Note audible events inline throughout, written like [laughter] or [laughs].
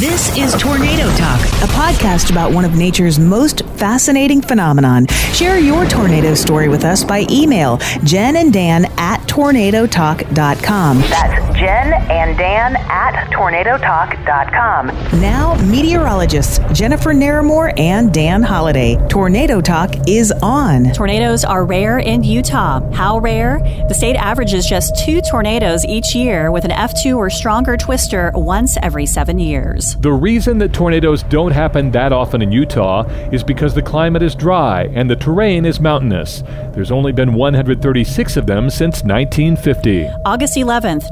This is Tornado Talk, a podcast about one of nature's most fascinating phenomenon. Share your tornado story with us by email, Jen and Dan at tornadotalk.com. That's Jen and Dan at tornadotalk.com. Now, meteorologists Jennifer Narramore and Dan Holliday. Tornado Talk is on. Tornadoes are rare in Utah. How rare? The state averages just two tornadoes each year with an F2 or stronger twister once every seven years. The reason that tornadoes don't happen that often in Utah is because the climate is dry and the terrain is mountainous. There's only been 136 of them since 1950. August 11th,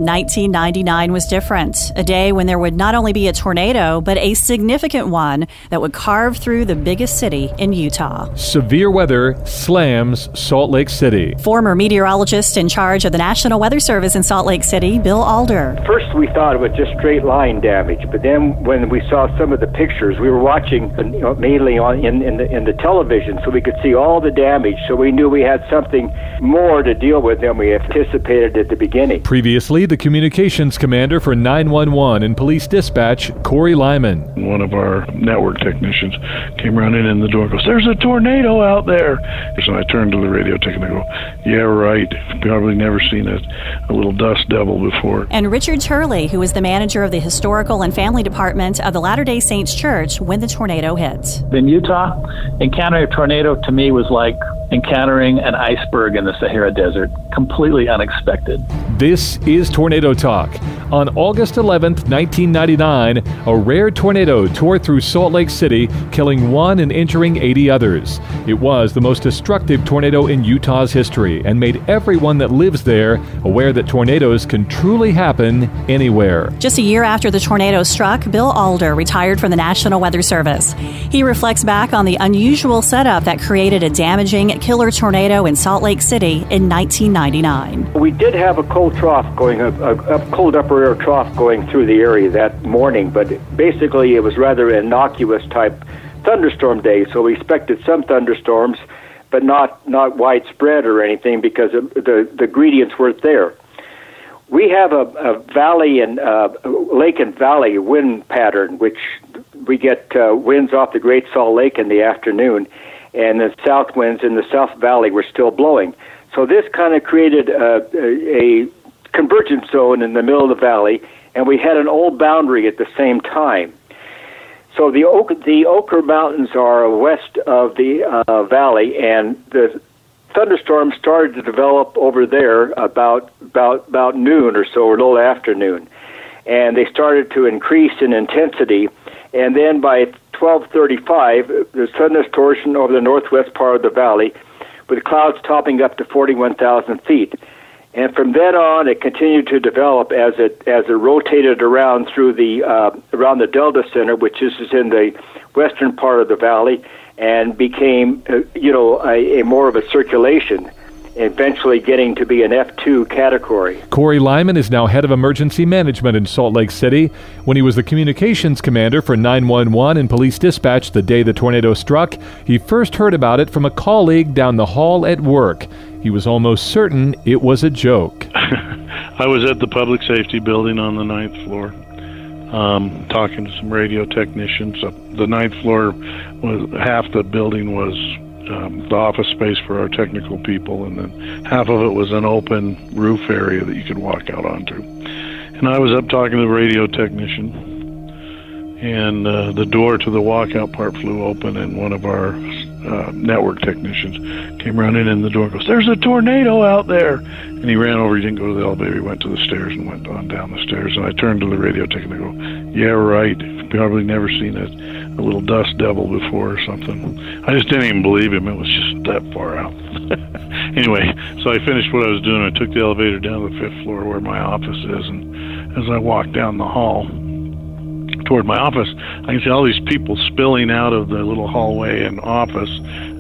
1999 was different. A day when there would not only be a tornado, but a significant one that would carve through the biggest city in Utah. Severe weather slams Salt Lake City. Former meteorologist in charge of the National Weather Service in Salt Lake City, Bill Alder. First, we thought it was just straight line damage, but then when we saw some of the pictures, we were watching uh, you know, mainly on in, in the in the television, so we could see all the damage. So we knew we had something more to deal with than we anticipated at the beginning. Previously, the communications commander for 911 and police dispatch, Cory Lyman. One of our network technicians came running in the door and goes, There's a tornado out there. So I turned to the radio tech and I go, Yeah, right. Probably never seen a, a little dust devil before. And Richard Turley, who is the manager of the Historical and Family Department of the Latter day Saints Church when the tornado hit. In Utah, encountering a tornado to me was like encountering an iceberg in the Sahara Desert. Completely unexpected. This is Tornado Talk. On August 11, 1999, a rare tornado tore through Salt Lake City, killing one and injuring 80 others. It was the most destructive tornado in Utah's history and made everyone that lives there aware that tornadoes can truly happen anywhere. Just a year after the tornado struck, Bill Alder retired from the National Weather Service. He reflects back on the unusual setup that created a damaging killer tornado in Salt Lake City in 1999. We did have a cold trough going, a, a, a cold upper trough going through the area that morning, but basically it was rather innocuous type thunderstorm day. So we expected some thunderstorms, but not not widespread or anything because the the ingredients weren't there. We have a, a valley and uh, lake and valley wind pattern, which we get uh, winds off the Great Salt Lake in the afternoon, and the south winds in the South Valley were still blowing. So this kind of created a, a, a convergence zone in the middle of the valley, and we had an old boundary at the same time. So the Oak, the Oquirrh Mountains are west of the uh, valley, and the thunderstorms started to develop over there about about about noon or so, or a little after noon, and they started to increase in intensity. And then by 12:35, there's sun distortion over the northwest part of the valley, with clouds topping up to 41,000 feet. And from then on, it continued to develop as it as it rotated around through the uh, around the Delta Center, which is in the western part of the valley, and became uh, you know a, a more of a circulation eventually getting to be an F2 category. Cory Lyman is now head of emergency management in Salt Lake City. When he was the communications commander for 911 and police dispatch the day the tornado struck, he first heard about it from a colleague down the hall at work. He was almost certain it was a joke. [laughs] I was at the public safety building on the ninth floor. Um, talking to some radio technicians. Uh, the ninth floor was half the building was um, the office space for our technical people, and then half of it was an open roof area that you could walk out onto. And I was up talking to the radio technician, and uh, the door to the walkout part flew open, and one of our uh, network technicians came running in the door and goes, There's a tornado out there. And he ran over, he didn't go to the elevator, he went to the stairs and went on down the stairs. And I turned to the radio technician and go, Yeah, right. Probably never seen a, a little dust devil before or something. I just didn't even believe him. It was just that far out. [laughs] anyway, so I finished what I was doing. I took the elevator down to the fifth floor where my office is. And as I walked down the hall, toward my office, I can see all these people spilling out of the little hallway and office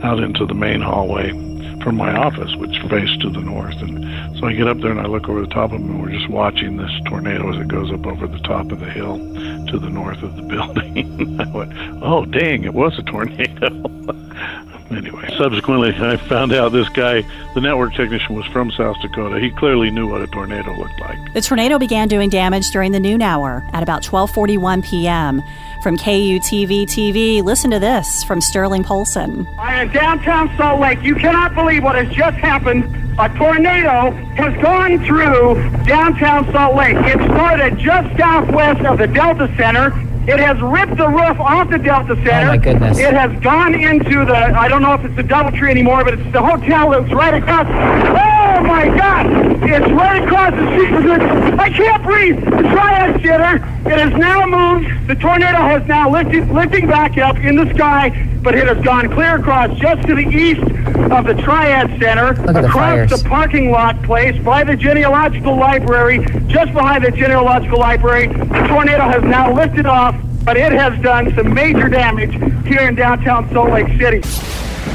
out into the main hallway from my office, which faced to the north. And so I get up there and I look over the top of them, and we're just watching this tornado as it goes up over the top of the hill to the north of the [laughs] building. I went, "Oh, dang! It was a tornado." [laughs] anyway, subsequently, I found out this guy, the network technician, was from South Dakota. He clearly knew what a tornado looked like. The tornado began doing damage during the noon hour at about 12:41 p.m. From KUTV TV, listen to this from Sterling Poulson. I am downtown Salt Lake. You cannot believe what has just happened. A tornado has gone through downtown Salt Lake. It started just southwest of the Delta Center it has ripped the roof off the Delta oh, Center. Oh my goodness! It has gone into the. I don't know if it's the DoubleTree anymore, but it's the hotel that's right across. Oh my God! It's right across the street. I can't breathe. The triad center. It has now moved. The tornado has now lifted, lifting back up in the sky, but it has gone clear across just to the east of the Triad Center, across the, the parking lot place by the genealogical library, just behind the genealogical library. The tornado has now lifted off but it has done some major damage here in downtown Salt Lake City.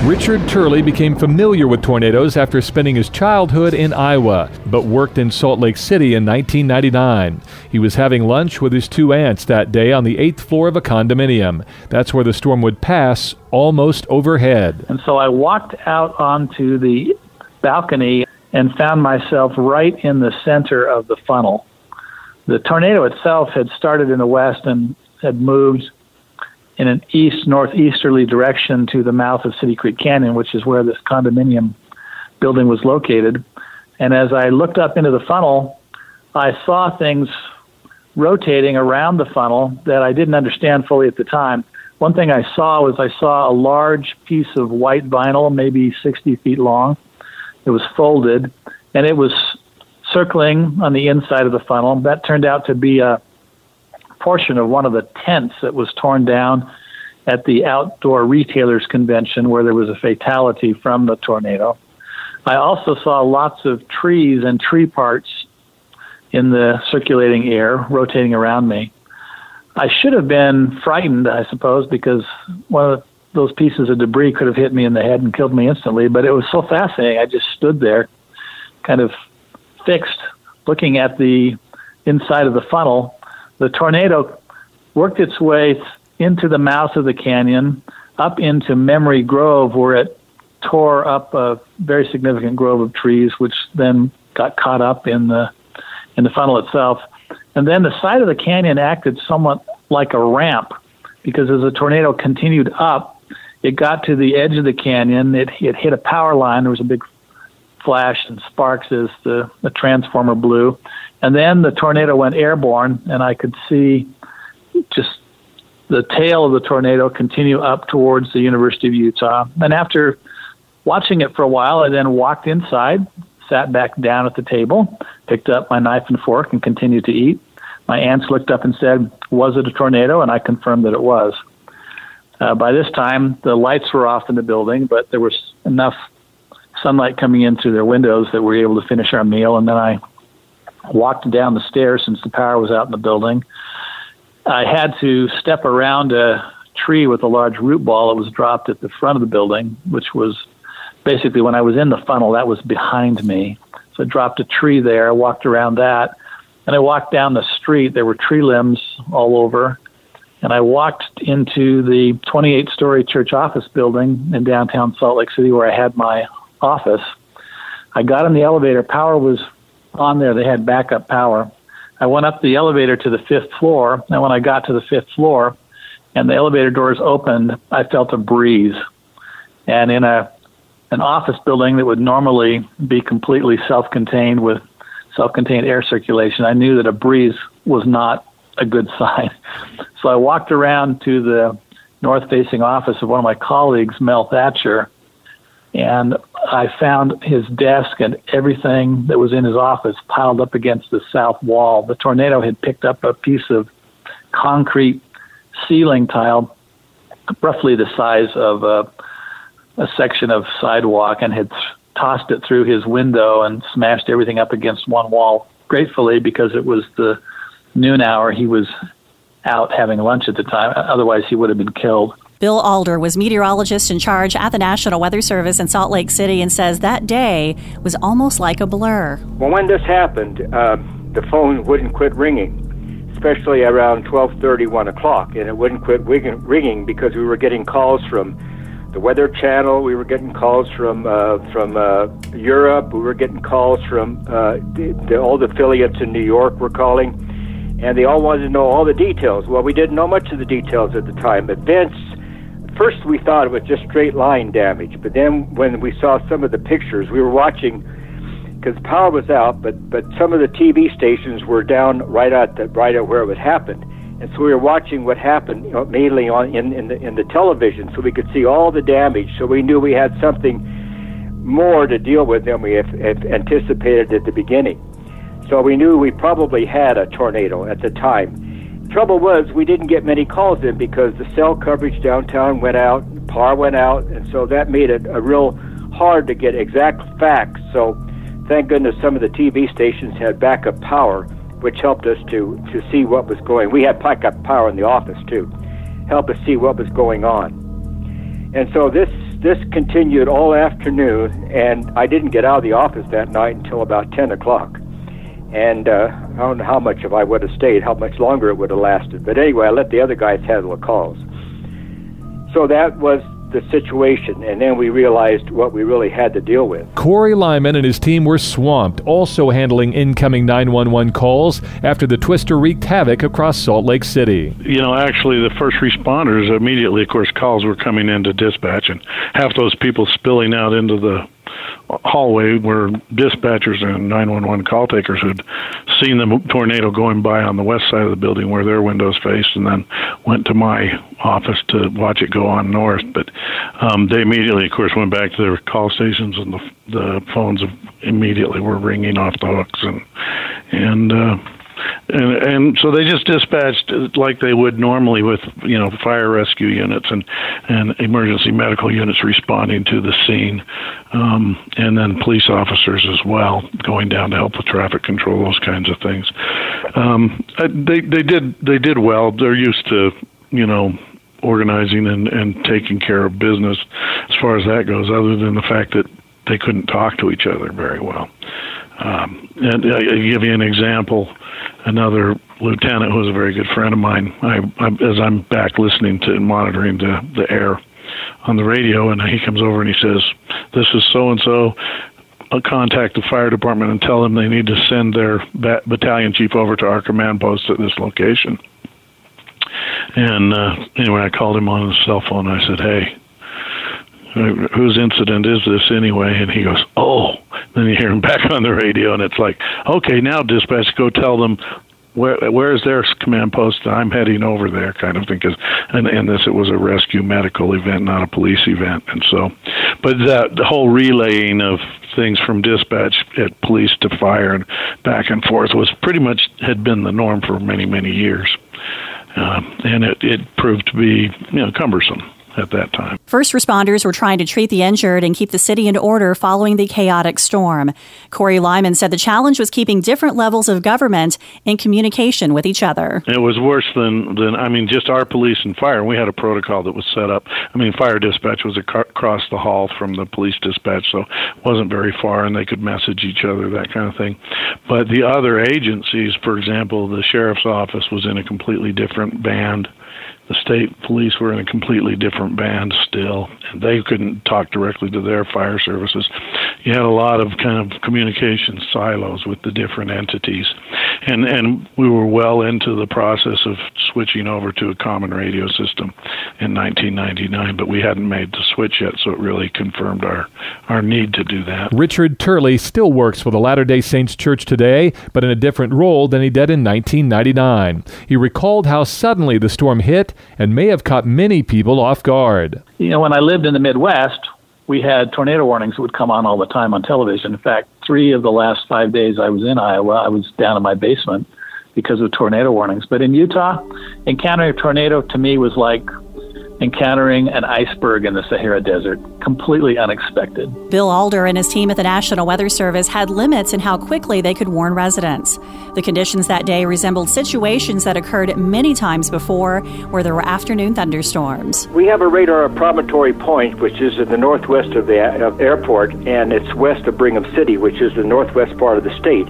Richard Turley became familiar with tornadoes after spending his childhood in Iowa, but worked in Salt Lake City in 1999. He was having lunch with his two aunts that day on the eighth floor of a condominium. That's where the storm would pass, almost overhead. And so I walked out onto the balcony and found myself right in the center of the funnel. The tornado itself had started in the west and had moved in an east northeasterly direction to the mouth of City Creek Canyon, which is where this condominium building was located. And as I looked up into the funnel, I saw things rotating around the funnel that I didn't understand fully at the time. One thing I saw was I saw a large piece of white vinyl, maybe 60 feet long. It was folded, and it was circling on the inside of the funnel. That turned out to be a portion of one of the tents that was torn down at the outdoor retailers convention where there was a fatality from the tornado. I also saw lots of trees and tree parts in the circulating air rotating around me. I should have been frightened, I suppose, because one of those pieces of debris could have hit me in the head and killed me instantly, but it was so fascinating. I just stood there, kind of fixed, looking at the inside of the funnel the tornado worked its way into the mouth of the canyon, up into Memory Grove, where it tore up a very significant grove of trees, which then got caught up in the in the funnel itself. And then the side of the canyon acted somewhat like a ramp, because as the tornado continued up, it got to the edge of the canyon. It, it hit a power line. There was a big flash and sparks as the, the transformer blew. And then the tornado went airborne, and I could see just the tail of the tornado continue up towards the University of Utah. And after watching it for a while, I then walked inside, sat back down at the table, picked up my knife and fork, and continued to eat. My aunts looked up and said, Was it a tornado? And I confirmed that it was. Uh, by this time, the lights were off in the building, but there was enough sunlight coming in through their windows that we were able to finish our meal. And then I walked down the stairs since the power was out in the building. I had to step around a tree with a large root ball that was dropped at the front of the building, which was basically when I was in the funnel, that was behind me. So I dropped a tree there, I walked around that, and I walked down the street. There were tree limbs all over. And I walked into the 28 story church office building in downtown Salt Lake City where I had my office. I got in the elevator. Power was on there. They had backup power. I went up the elevator to the fifth floor, and when I got to the fifth floor and the elevator doors opened, I felt a breeze. And in a an office building that would normally be completely self-contained with self-contained air circulation, I knew that a breeze was not a good [laughs] sign. So I walked around to the north-facing office of one of my colleagues, Mel Thatcher, and I found his desk and everything that was in his office piled up against the south wall. The tornado had picked up a piece of concrete ceiling tile, roughly the size of a, a section of sidewalk, and had tossed it through his window and smashed everything up against one wall. Gratefully, because it was the noon hour, he was out having lunch at the time. Otherwise, he would have been killed. Bill Alder was meteorologist in charge at the National Weather Service in Salt Lake City and says that day was almost like a blur. Well, when this happened, uh, the phone wouldn't quit ringing, especially around 12:30, 1 o'clock, and it wouldn't quit ringing because we were getting calls from the Weather Channel. We were getting calls from uh, from uh, Europe. We were getting calls from uh, the, the, all the affiliates in New York were calling, and they all wanted to know all the details. Well, we didn't know much of the details at the time. Vince, first we thought it was just straight line damage, but then when we saw some of the pictures, we were watching because power was out, but but some of the TV stations were down right at the right at where it would happen and so we were watching what happened, you know, mainly on in in the, in the television, so we could see all the damage. So we knew we had something more to deal with than we have, have anticipated at the beginning. So we knew we probably had a tornado at the time. Trouble was, we didn't get many calls in because the cell coverage downtown went out, power went out, and so that made it a real hard to get exact facts. So thank goodness some of the TV stations had backup power which helped us to, to see what was going. We had backup power in the office too, help us see what was going on. And so this this continued all afternoon, and I didn't get out of the office that night until about ten o'clock. And uh, I don't know how much if I would have stayed, how much longer it would have lasted. But anyway, I let the other guys handle the calls. So that was the situation, and then we realized what we really had to deal with. Cory Lyman and his team were swamped, also handling incoming 911 calls after the twister wreaked havoc across Salt Lake City. You know, actually, the first responders immediately, of course, calls were coming into dispatch, and half those people spilling out into the hallway where dispatchers and 911 call takers who'd seen the tornado going by on the west side of the building where their windows faced, and then went to my office to watch it go on north. But um, they immediately, of course, went back to their call stations, and the the phones immediately were ringing off the hooks, and and uh, and and so they just dispatched like they would normally with you know fire rescue units and and emergency medical units responding to the scene, um, and then police officers as well going down to help with traffic control, those kinds of things. Um, uh, they they did they did well. They're used to you know organizing and, and taking care of business as far as that goes, other than the fact that they couldn't talk to each other very well. Um, and I, I give you an example. Another lieutenant who was a very good friend of mine. I, I as I'm back listening to and monitoring the the air on the radio, and he comes over and he says, "This is so and so." Contact the fire department and tell them they need to send their bat- battalion chief over to our command post at this location. And uh, anyway, I called him on his cell phone. I said, "Hey, whose incident is this anyway? And he goes, oh. Then you hear them back on the radio, and it's like, okay, now dispatch, go tell them where where's their command post? I'm heading over there, kind of thing. Cause, and, and this it was a rescue medical event, not a police event, and so, but that the whole relaying of things from dispatch at police to fire and back and forth was pretty much had been the norm for many many years, uh, and it it proved to be you know cumbersome at that time. First responders were trying to treat the injured and keep the city in order following the chaotic storm. Cory Lyman said the challenge was keeping different levels of government in communication with each other. It was worse than, than I mean, just our police and fire. We had a protocol that was set up. I mean, fire dispatch was across the hall from the police dispatch, so it wasn't very far, and they could message each other, that kind of thing. But the other agencies, for example, the sheriff's office was in a completely different band the state police were in a completely different band still, and they couldn't talk directly to their fire services. You had a lot of kind of communication silos with the different entities, and and we were well into the process of switching over to a common radio system in 1999, but we hadn't made the switch yet, so it really confirmed our our need to do that. Richard Turley still works for the Latter Day Saints Church today, but in a different role than he did in 1999. He recalled how suddenly the storm hit and may have caught many people off guard. You know, when I lived in the Midwest, we had tornado warnings that would come on all the time on television. In fact, three of the last five days I was in Iowa, I was down in my basement because of tornado warnings. But in Utah, encountering a tornado to me was like encountering an iceberg in the Sahara Desert. Completely unexpected. Bill Alder and his team at the National Weather Service had limits in how quickly they could warn residents. The conditions that day resembled situations that occurred many times before, where there were afternoon thunderstorms. We have a radar at Promontory Point, which is in the northwest of the airport, and it's west of Brigham City, which is the northwest part of the state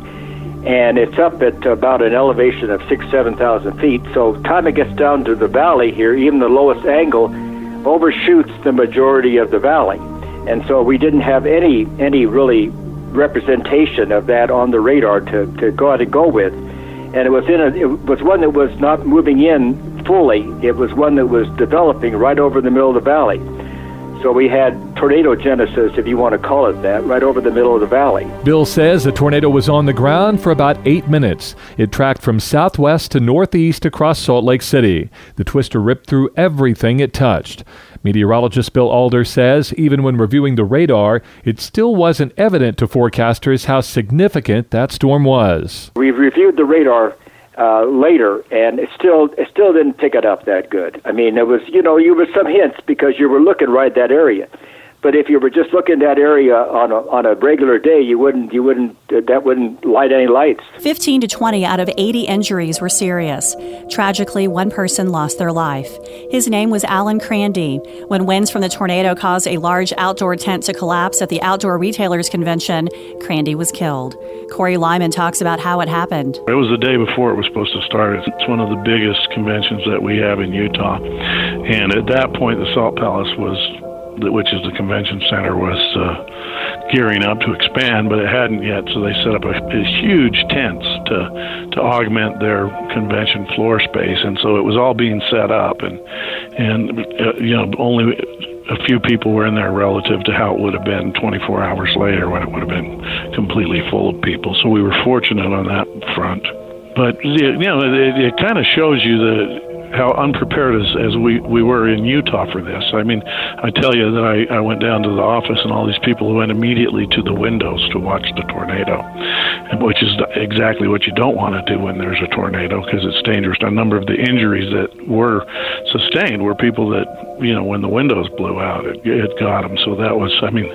and it's up at about an elevation of six, seven thousand feet. So time it gets down to the valley here, even the lowest angle, overshoots the majority of the valley, and so we didn't have any any really representation of that on the radar to, to go and go with. And it was in a, it was one that was not moving in fully. It was one that was developing right over the middle of the valley. So we had tornado genesis, if you want to call it that, right over the middle of the valley. Bill says the tornado was on the ground for about eight minutes. It tracked from southwest to northeast across Salt Lake City. The twister ripped through everything it touched. Meteorologist Bill Alder says even when reviewing the radar, it still wasn't evident to forecasters how significant that storm was. We've reviewed the radar uh, later, and it still it still didn't pick it up that good. I mean, there was you know you were some hints because you were looking right that area. But if you were just looking at that area on a, on a regular day, you wouldn't you wouldn't uh, that wouldn't light any lights. 15 to 20 out of 80 injuries were serious. Tragically, one person lost their life. His name was Allen Crandy. When winds from the tornado caused a large outdoor tent to collapse at the Outdoor Retailers Convention, Crandy was killed. Cory Lyman talks about how it happened. It was the day before it was supposed to start. It's one of the biggest conventions that we have in Utah. And at that point, the Salt Palace was which is the convention center, was uh, gearing up to expand, but it hadn't yet. So they set up a, huge tents to to augment their convention floor space, and so it was all being set up, and and uh, you know only a few people were in there relative to how it would have been 24 hours later when it would have been completely full of people. So we were fortunate on that front. But you know, it, it kind of shows you the how unprepared as, as we, we were in Utah for this. I mean, I tell you that I, I went down to the office and all these people went immediately to the windows to watch the tornado, which is exactly what you don't want to do when there's a tornado because it's dangerous. A number of the injuries that were sustained were people that, you know, when the windows blew out, it, it got them. So that was, I mean,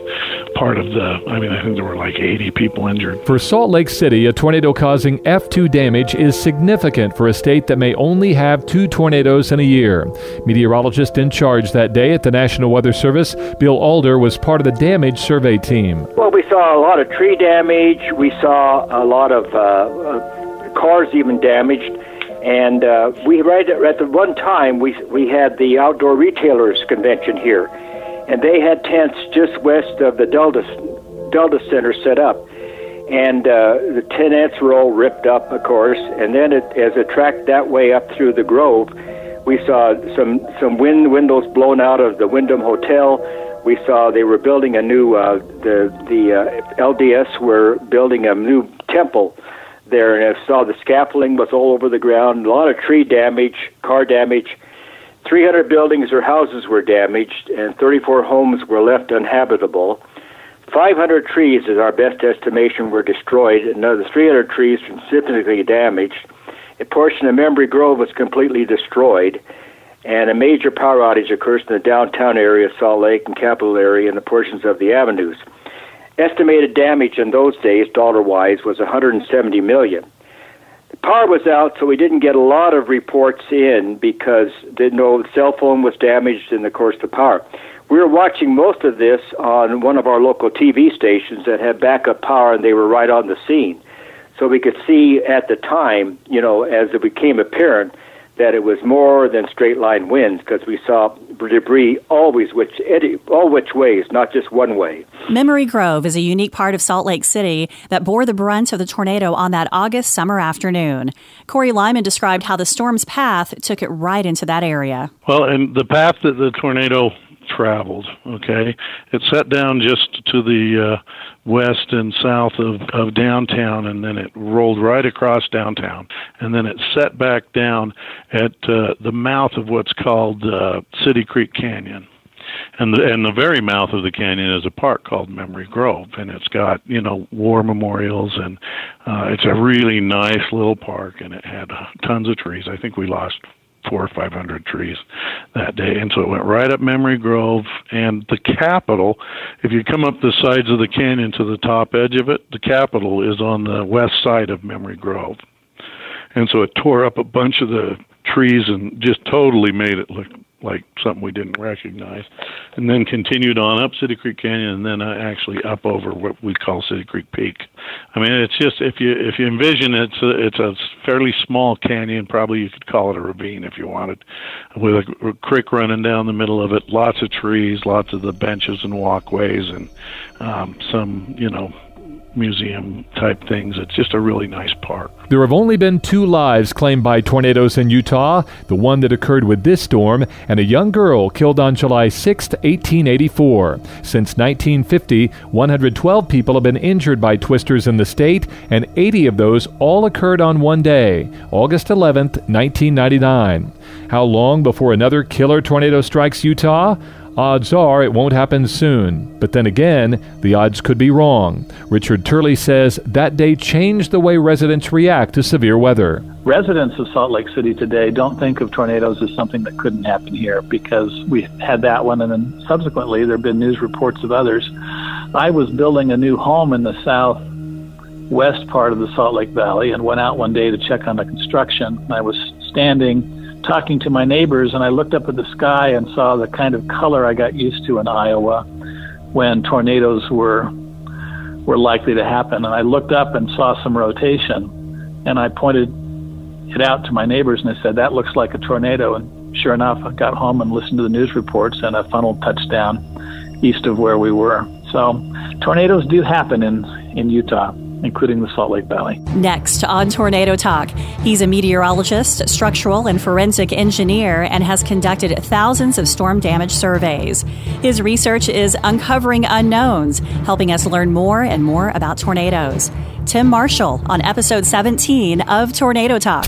part of the, I mean, I think there were like 80 people injured. For Salt Lake City, a tornado causing F2 damage is significant for a state that may only have two tornadoes tornadoes in a year. Meteorologist in charge that day at the National Weather Service, Bill Alder, was part of the damage survey team. Well, we saw a lot of tree damage. We saw a lot of uh, uh, cars even damaged. And uh, we right at the one time we we had the outdoor retailers convention here, and they had tents just west of the Delta Delta Center set up and uh, the tenants were all ripped up, of course. And then, it, as it tracked that way up through the Grove, we saw some some wind windows blown out of the Wyndham Hotel. We saw they were building a new uh, the the uh, LDS were building a new temple there, and I saw the scaffolding was all over the ground. A lot of tree damage, car damage. 300 buildings or houses were damaged, and 34 homes were left uninhabitable. 500 trees, is our best estimation, were destroyed. And another 300 trees significantly damaged. A portion of Memory Grove was completely destroyed, and a major power outage occurs in the downtown area, Salt Lake and Capitol area, and the portions of the avenues. Estimated damage in those days, dollar-wise, was 170 million. The power was out, so we didn't get a lot of reports in because didn't know the cell phone was damaged, and of course the power we were watching most of this on one of our local TV stations that had backup power, and they were right on the scene. So we could see at the time, you know, as it became apparent that it was more than straight line winds because we saw debris always which all which ways, not just one way. Memory Grove is a unique part of Salt Lake City that bore the brunt of the tornado on that August summer afternoon. Cory Lyman described how the storm's path took it right into that area. Well, and the path that the tornado traveled. Okay, it set down just to the uh, west and south of, of downtown, and then it rolled right across downtown, and then it set back down at uh, the mouth of what's called uh, City Creek Canyon. And the and the very mouth of the canyon is a park called Memory Grove, and it's got you know war memorials, and uh, it's a really nice little park, and it had uh, tons of trees. I think we lost four or five hundred trees that day, and so it went right up Memory Grove and the Capitol. If you come up the sides of the canyon to the top edge of it, the Capitol is on the west side of Memory Grove, and so it tore up a bunch of the trees and just totally made it look like something we didn't recognize, and then continued on up City Creek Canyon, and then uh, actually up over what we call City Creek Peak. I mean, it's just if you if you envision it, it's a, it's a fairly small canyon. Probably you could call it a ravine if you wanted, with a, a creek running down the middle of it. Lots of trees, lots of the benches and walkways, and um, some you know museum type things. It's just a really nice park. There have only been two lives claimed by tornadoes in Utah the one that occurred with this storm, and a young girl killed on July 6, 1884. Since 1950, 112 people have been injured by twisters in the state, and 80 of those all occurred on one day, August 11, 1999. How long before another killer tornado strikes Utah? Odds are it won't happen soon, but then again, the odds could be wrong. Richard Turley says that day changed the way residents react to severe weather. Residents of Salt Lake City today don't think of tornadoes as something that couldn't happen here because we had that one, and then subsequently there have been news reports of others. I was building a new home in the southwest part of the Salt Lake Valley and went out one day to check on the construction. I was standing talking to my neighbors, and I looked up at the sky and saw the kind of color I got used to in Iowa when tornadoes were were likely to happen. And I looked up and saw some rotation, and I pointed it out to my neighbors and I said, "That looks like a tornado." And sure enough, I got home and listened to the news reports, and a funnel touched down east of where we were. So tornadoes do happen in in Utah including the Salt Lake Valley. Next on Tornado Talk, he's a meteorologist, structural and forensic engineer, and has conducted thousands of storm damage surveys. His research is uncovering unknowns, helping us learn more and more about tornadoes. Tim Marshall on episode 17 of Tornado Talk.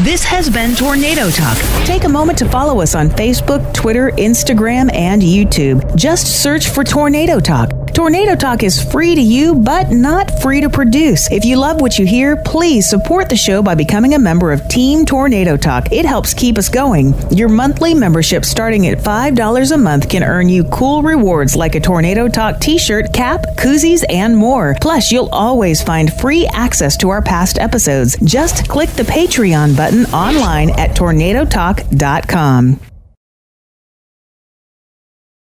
This has been Tornado Talk. Take a moment to follow us on Facebook, Twitter, Instagram, and YouTube. Just search for Tornado Talk. Tornado Talk is free to you, but not free to produce. If you love what you hear, please support the show by becoming a member of Team Tornado Talk. It helps keep us going. Your monthly membership starting at $5 a month can earn you cool rewards like a Tornado Talk t shirt, cap, koozies, and more. Plus, you'll always find free access to our past episodes. Just click the Patreon button online at tornadotalk.com.